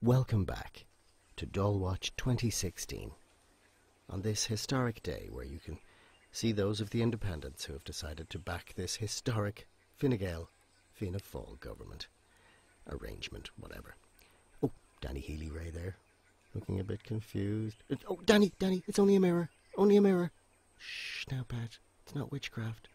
Welcome back to Dáil Watch 2016 on this historic day where you can see those of the independents who have decided to back this historic Fine Gael, Fianna Fáil government arrangement, whatever. Oh, Danny Healy-Rae there, looking a bit confused. Oh, Danny, Danny, it's only a mirror, only a mirror. Shh, now, Pat, it's not witchcraft.